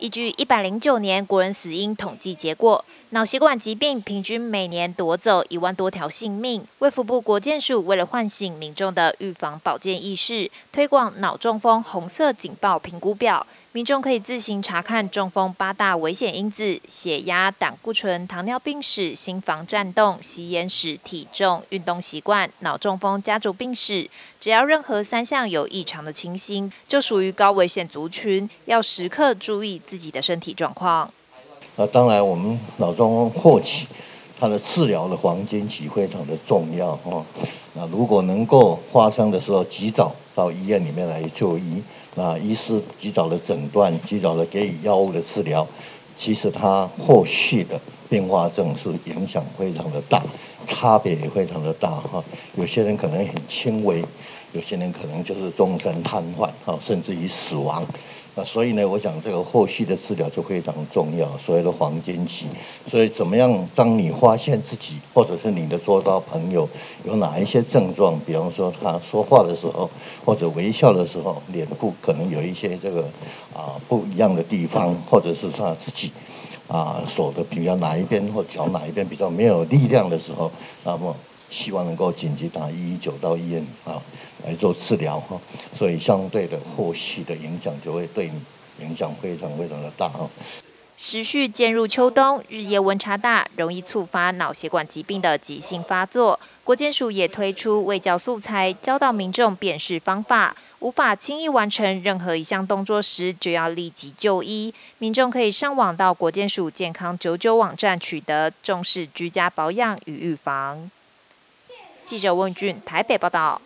依据一百零九年国人死因统计结果，脑血管疾病平均每年夺走一万多条性命。卫福部国健署为了唤醒民众的预防保健意识，推广脑中风红色警报评估表。民众可以自行查看中风八大危险因子：血压、胆固醇、糖尿病史、心房颤动、吸烟史、体重、运动习惯、脑中风家族病史。只要任何三项有异常的情形，就属于高危险族群，要时刻注意自己的身体状况。那当然，我们脑中风后期，它的治疗的黄金期非常的重要哦。那如果能够发生的时候，及早到医院里面来就医。啊医师及早的诊断，及早的给予药物的治疗，其实它后续的并发症是影响非常的大，差别也非常的大哈。有些人可能很轻微，有些人可能就是终身瘫痪哈，甚至于死亡。那所以呢，我想这个后续的治疗就非常重要，所谓的黄金期。所以怎么样？当你发现自己或者是你的周遭朋友有哪一些症状，比方说他说话的时候或者微笑的时候，脸部可能有一些这个啊不一样的地方，或者是他自己啊手的比较哪一边或脚哪一边比较没有力量的时候，那么。希望能够紧急打一一九到医院啊来做治疗哈，所以相对的后续的影响就会对你影响非常非常的大哈。时序渐入秋冬，日夜温差大，容易触发脑血管疾病的急性发作。国健署也推出卫教素材，教导民众辨识方法。无法轻易完成任何一项动作时，就要立即就医。民众可以上网到国健署健康九九网站取得，重视居家保养与预防。记者问俊台北报道。